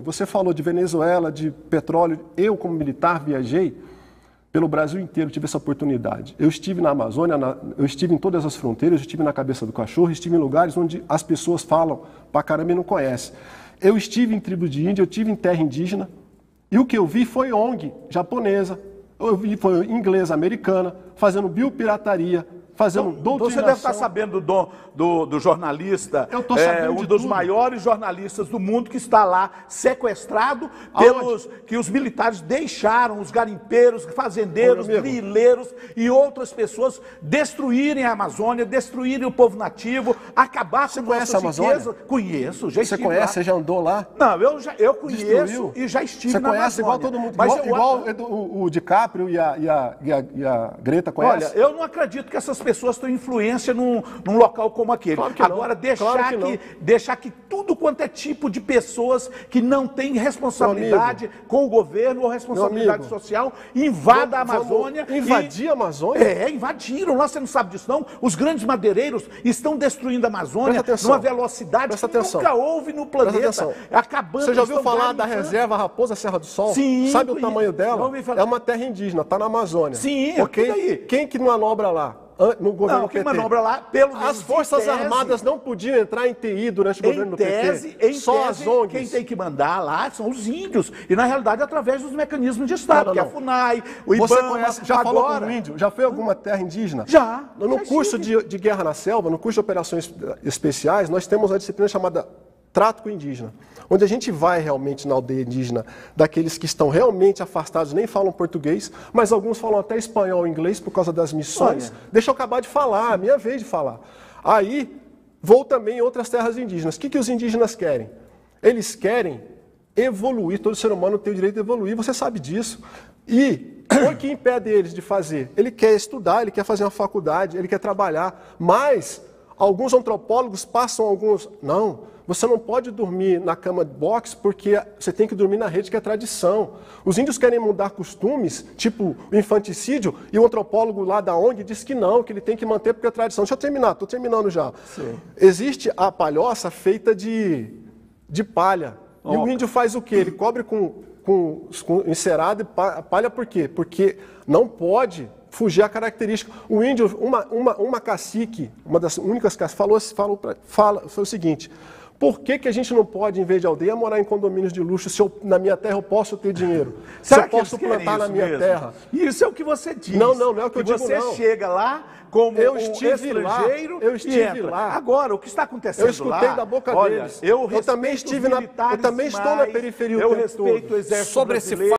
Você falou de Venezuela, de petróleo. Eu, como militar, viajei pelo Brasil inteiro, tive essa oportunidade. Eu estive na Amazônia, na, eu estive em todas as fronteiras, eu estive na cabeça do cachorro, estive em lugares onde as pessoas falam pra caramba e não conhecem. Eu estive em tribo de índia, eu estive em terra indígena, e o que eu vi foi ONG japonesa, eu vi foi inglesa, americana, fazendo biopirataria, fazendo Então, doutrinação. Você deve estar sabendo do, do, do jornalista, Eu tô é, sabendo um de dos tudo. maiores jornalistas do mundo que está lá sequestrado pelos que os militares deixaram os garimpeiros, fazendeiros, grileiros e outras pessoas destruírem a Amazônia, destruírem o povo nativo, acabar com conhece nossas a Amazônia? riquezas. Conheço, já Você conhece, lá. você já andou lá? Não, eu, já, eu conheço Destruiu? e já estive Você na conhece igual Amazônia. todo mundo, Mas igual, eu- igual o, o DiCaprio e a, e, a, e, a, e a Greta conhece? Olha, eu não acredito que essas pessoas tenham influência num, num local como aquele. Claro que não. Agora, deixar, Claro que que, deixar que tudo quanto é tipo de pessoas que não têm responsabilidade com o governo ou responsabilidade social invada a Amazônia. invadir a Amazônia? É, invadiram. Lá você não sabe disso, não. Os grandes madeireiros estão destruindo a Amazônia numa velocidade Presta que atenção. nunca houve no planeta. Acabando Você já ouviu falar da garimpando. reserva Raposa Serra do Sol? Sim, Sabe o tamanho dela? É uma terra indígena, está na Amazônia. Sim, ok? e daí? Quem que manobra lá? No governo Não, PT? manobra lá, pelo menos As Forças tese- Armadas não podiam entrar em TI durante o governo do tese, PT. em Só tese, as ONGs. quem tem que mandar lá são os índios. E, na realidade, através dos mecanismos de Estado, Não, não, que é a. FUNAI, o IBAMA. Você conhece, já falou agora, com o índio? Já foi alguma terra indígena? Já, No já curso de, de Guerra na Selva, no curso de Operações Especiais, nós temos uma disciplina chamada Trato com Indígena, onde a gente vai realmente na aldeia indígena daqueles que estão realmente afastados, nem falam português, mas alguns falam até espanhol e inglês por causa das missões. Olha. Deixa eu acabar de falar, a minha vez de falar. Aí, vou também em outras terras indígenas. O que, que os indígenas querem? Eles querem evoluir, todo ser humano tem o direito de evoluir, você sabe disso. E o que impede eles de fazer? Ele quer estudar, ele quer fazer uma faculdade, ele quer trabalhar, mas alguns antropólogos passam alguns. Não, você não pode dormir na cama de box porque você tem que dormir na rede, que é tradição. Os índios querem mudar costumes, tipo o infanticídio, e o antropólogo lá da ONG diz que não, que ele tem que manter porque é tradição. Deixa eu terminar, estou terminando já. Existe a palhoça feita de, de palha. E o índio faz o quê? Ele cobre com, com, com encerado e pa- palha por quê? Porque não pode fugir a característica. O índio, uma, uma, uma cacique, uma das únicas caciques, falou, falou fala, foi o seguinte, por que, que a gente não pode, em vez de aldeia, morar em condomínios de luxo se eu, na minha terra eu posso ter dinheiro? Se Será eu que posso plantar na minha mesmo? terra? Isso é o que você diz. Não, não, não é o que eu digo, você não. chega lá como Eu um estive lá, estrangeiro eu e estive lá. Agora, o que está acontecendo Eu escutei lá, da boca olha, deles. Eu, Eu também estive na- eu também estou na periferia o Eu tempo respeito todo. o exército Sobre esse brasileiro.